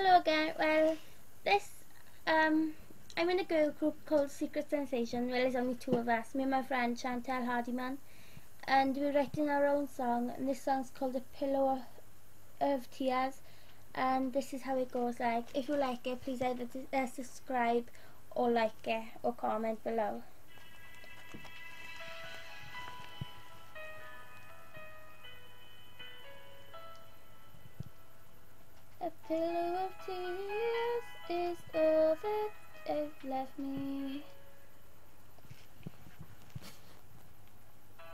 Hello again. Well, this um, I'm in a girl group called Secret Sensation. Well, there's only two of us, me and my friend Chantelle Hardiman, and we're writing our own song. And this song's called "A Pillow of Tears." And this is how it goes. Like, if you like it, please either uh, subscribe or like it or comment below.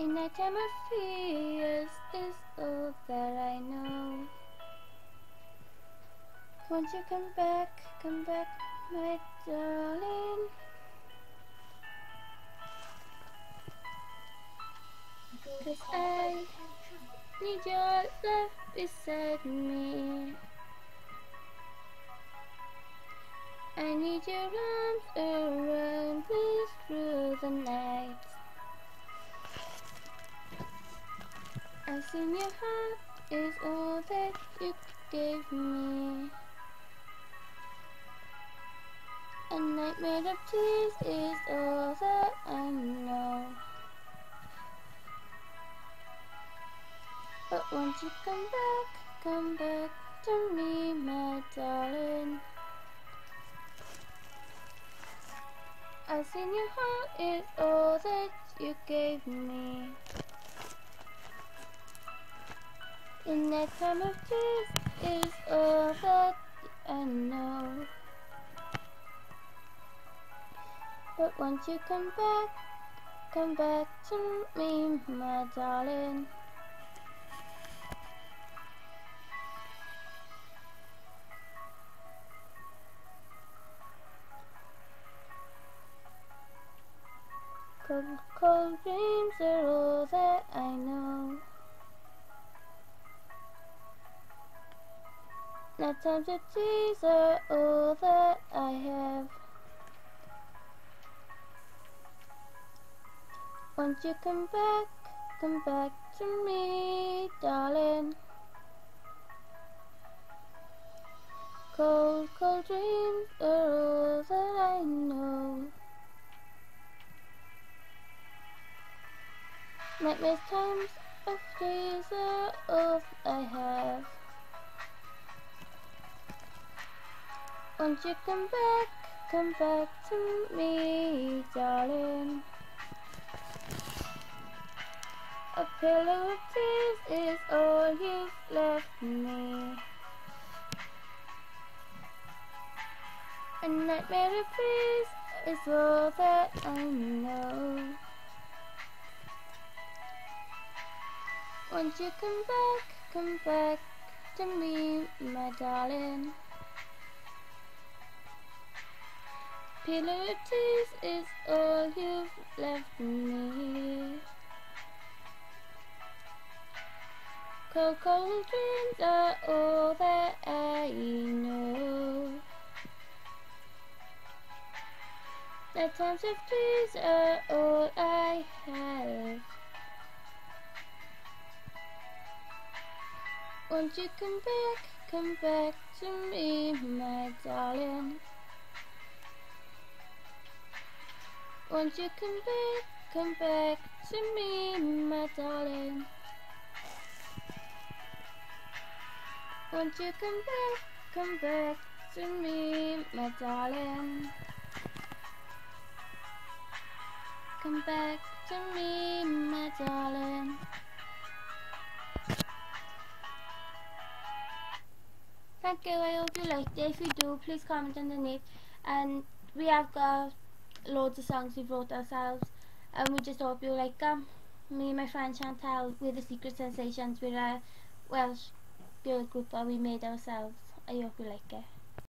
In that time of fears is all that I know. Won't you come back, come back, my darling? Cause I need your love beside me. I need your arms around me through the night. I've seen your heart is all that you gave me. A night made of tears is all that I know. But won't you come back, come back to me, my darling? I've seen your heart is all that you gave me. In that time of tears is all that I know. But won't you come back, come back to me, my darling? Cold, cold dreams are all that I know. Now times of tears are all that I have. Won't you come back, come back to me, darling? Cold, cold dreams are all that Nightmares times of days are all I have. Won't you come back, come back to me, darling? A pillow of tears is all you've left me. A nightmare of fears is all that I know. Won't you come back, come back to me, my darling? Of tears is all you've left me. Cold, cold dreams are all that I know. The times of tears are all I have. Won't you come back, come back to me, my darling? Won't you come back, come back to me, my darling? Won't you come back, come back to me, my darling? Come back to me, my darling. Thank you, I hope you liked it. If you do, please comment underneath. And we have got loads of songs we've wrote ourselves. And we just hope you like them. Me and my friend Chantal, we're the Secret Sensations. We're a Welsh girl group that we made ourselves. I hope you like it.